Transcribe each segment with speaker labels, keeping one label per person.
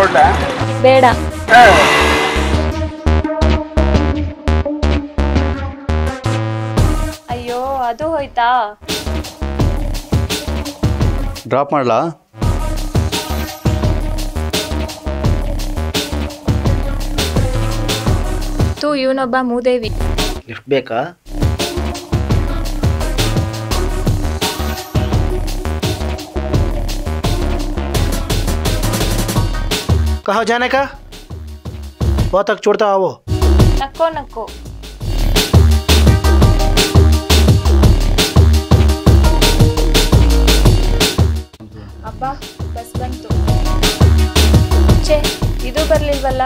Speaker 1: ಕೊಡ್ಲಾ?
Speaker 2: ಬೇಡ. ಅಯ್ಯೋ ಅದು ಹೋಯ್ತಾ?
Speaker 3: ಡ್ರಾಪ್ ಮಾಡ್ಲಾ?
Speaker 2: ತೂ ಇವನೊಬ್ಬ ಮೂದೇವಿ.
Speaker 4: ಎಷ್ಟು ಬೇಕಾ कहाँ जाने का बहुत तक छोड़ता आओ
Speaker 2: ನಕ್ಕೋ ನಕ್ಕೋ ಅಬ್ಬ ಬಸ್ ಬಂತು ಛೇ ಇದು ಬರ್ಲಿಲ್ವಲ್ಲ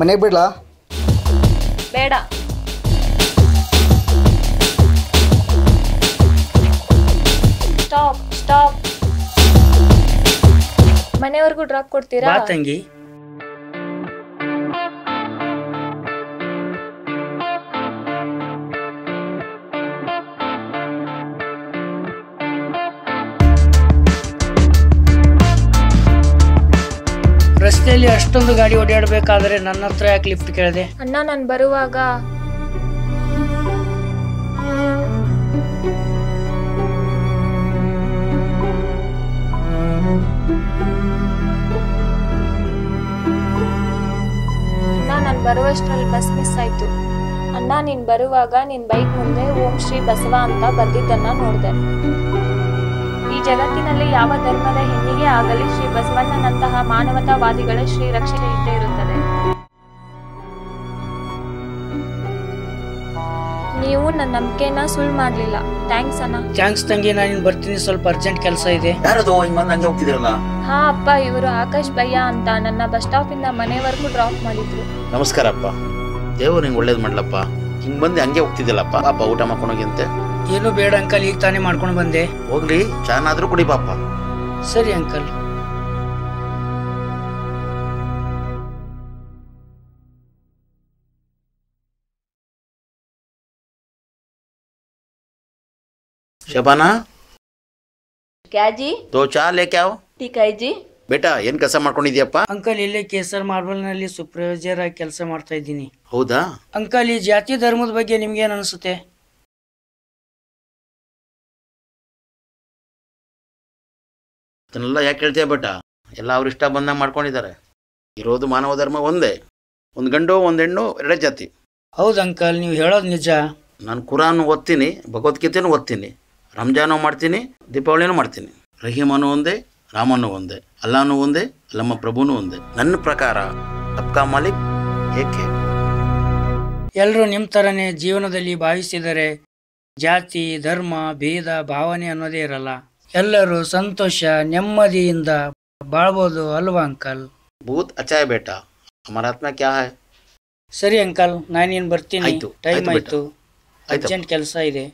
Speaker 5: ಮನೆಗೆ ಬಿಡ್ಲಾ
Speaker 2: ಬೇಡ ಮನೆವರೆಗೂ ಡ್ರಾಪ್ ಕೊಡ್ತೀರಾ?
Speaker 4: ಬಾ ತಂಗಿ. ರಸ್ತೆಯಲ್ಲಿ ಅಷ್ಟೊಂದು ಗಾಡಿ ಓಡಾಡಬೇಕಾದ್ರೆ ನನ್ನ ಹತ್ರ ಯಾಕೆ ಲಿಫ್ಟ್ ಕೇಳಿದೆ?
Speaker 2: ಅಣ್ಣ ನಾನು ಬರುವಾಗ ಬರುವಷ್ಟರಲ್ಲಿ ಬಸ್ ಮಿಸ್ ಆಯ್ತು. ಅಣ್ಣ, ನೀನ್ ಬರುವಾಗ ನಿನ್ ಬೈಕ್ ಮುಂದೆ ಓಂ ಶ್ರೀ ಬಸವ ಅಂತ ಬಂದಿದ್ದನ್ನ ನೋಡಿದೆ. ಈ ಜಗತ್ತಿನಲ್ಲಿ ಯಾವ ಧರ್ಮದ ಹೆಣ್ಣಿಗೆ ಆಗಲಿ ಶ್ರೀ ಬಸವಣ್ಣನಂತಹ ಮಾನವತಾವಾದಿಗಳ ಶ್ರೀ ರಕ್ಷಣೆ ಇದ್ದೇ ನೀವು ನನ್ನ ನಂಬಿಕೆನ ಸುಳ್ಳು ಮಾಡ್ಲಿಲ್ಲ. ಥ್ಯಾಂಕ್ಸ್ ಅಣ್ಣ.
Speaker 4: ಥ್ಯಾಂಕ್ಸ್ ತಂಗಿ ನಾನು ಬರ್ತೀನಿ ಸ್ವಲ್ಪ ಅರ್ಜೆಂಟ್ ಕೆಲಸ ಇದೆ.
Speaker 1: ಯಾರದು? ಹಿಂಗ್ ಹೋಗ್ತಿದಿರಲ್ಲ?
Speaker 2: ಹಾ ಅಪ್ಪ ಇವರು ಆಕಾಶ್ ಭಯ್ಯ ಅಂತ ನನ್ನ ಬಸ್ ಸ್ಟಾಪ್ ಇಂದ ಮನೆವರೆಗೂ ಡ್ರಾಪ್ ಮಾಡಿದ್ರು.
Speaker 1: ನಮಸ್ಕಾರಪ್ಪ ದೇವ್ರು ನಿಂಗೆ ಒಳ್ಳೇದು ಮಾಡ್ಲಪ್ಪ. ಹಿಂಗ್ ಬಂದು ಹಂಗೆ ಹೋಗ್ತಿದ್ದಿಲ್ಲಪ್ಪ. ಅಪ್ಪ ಊಟ ಮಾಡ್ಕೊಂಡೋಗಿ ಅಂತೆ
Speaker 4: ಏನು ಬೇಡ ಅಂಕಲ್ ಈಗ ತಾನೇ ಮಾಡ್ಕೊಂಡು ಬಂದೆ.
Speaker 1: ಹೋಗ್ಲಿ ಚಾನಾದ್ರೂ ಕುಡಿ ಪಾಪ.
Speaker 4: ಸರಿ ಅಂಕಲ್.
Speaker 1: ಶಬಾನಾ
Speaker 6: क्या जी
Speaker 1: ದೋ ಚಾ ಲೇಕೆ ಆವ್
Speaker 6: ठीक है जी
Speaker 1: ಬೇಟಾ ಏನ್ ಕೆಲಸ ಮಾಡ್ಕೊಂಡಿದ್ಯಪ್ಪ
Speaker 4: ಅಂಕಲ್ ಇಲ್ಲೇ ಕೇಸರ್ ಮಾರ್ಬಲ್ ನಲ್ಲಿ ಸೂಪರ್ವೈಸರ್ ಆಗಿ ಕೆಲಸ ಮಾಡ್ತಾ ಇದ್ದೀನಿ
Speaker 1: ಹೌದಾ
Speaker 4: ಅಂಕಲ್ ಈ ಜಾತಿ ಧರ್ಮದ ಬಗ್ಗೆ ನಿಮ್ಗೆ ಏನ್ ಅನಿಸುತ್ತೆ
Speaker 1: ಇದನ್ನೆಲ್ಲ ಯಾಕೆ ಹೇಳ್ತೀಯ ಬೇಟ ಎಲ್ಲ ಅವ್ರ ಇಷ್ಟ ಬಂದಂಗೆ ಮಾಡ್ಕೊಂಡಿದ್ದಾರೆ ಇರೋದು ಮಾನವ ಧರ್ಮ ಒಂದೇ ಒಂದು ಗಂಡು ಒಂದು ಹೆಣ್ಣು ಎರಡೇ ಜಾತಿ
Speaker 4: ಹೌದು ಅಂಕಲ್ ನೀವು ಹೇಳೋದು ನಿಜ
Speaker 1: ನಾನು ಕುರಾನ್ ಓದ್ತೀನಿ ಭಗವದ್ಗೀತೆನೂ ಓದ್ತೀನಿ ರಂಜಾನು ಮಾಡ್ತೀನಿ ದೀಪಾವಳಿನೂ ಮಾಡ್ತೀನಿ. ರಹೀಮನು ಒಂದೇ ರಾಮನು ಒಂದೇ ಅಲ್ಲಾನು ಒಂದೇ ಅಲ್ಲಮ್ಮ ಪ್ರಭುನು ಒಂದೇ. ನನ್ನ ಪ್ರಕಾರ ಸಬ್ಕಾ ಮಾಲಿಕ್ ಏಕೆ?
Speaker 4: ಎಲ್ಲರೂ ನಿಮ್ಮ ಥರನೇ ಜೀವನದಲ್ಲಿ ಭಾವಿಸಿದರೆ ಜಾತಿ ಧರ್ಮ ಭೇದ ಭಾವನೆ ಅನ್ನೋದೇ ಇರಲ್ಲ. ಎಲ್ಲರೂ ಸಂತೋಷ ನೆಮ್ಮದಿಯಿಂದ ಬಾಳ್ಬೋದು ಅಲ್ವಾ ಅಂಕಲ್?
Speaker 1: ಭೂತ್ ಅಚಾಯ ಬೇಟ. ಅಮರಾತ್ಮ ಆತ್ಮ ಕ್ಯಾ ಹೈ?
Speaker 4: ಸರಿ ಅಂಕಲ್ ನಾನೇನು ಬರ್ತೀನಿ. ಟೈಮ್
Speaker 1: ಆಯ್ತು
Speaker 4: ಅರ್ಜೆಂಟ್ ಕೆಲಸ ಇದೆ.